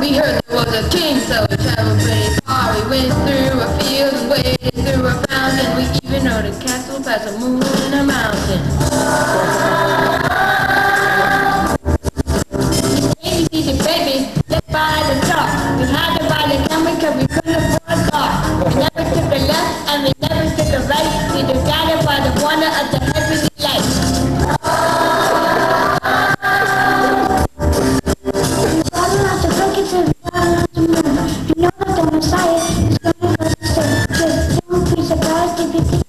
We heard there was a king, so we traveled pretty far. We went through a field and waited. Thank you.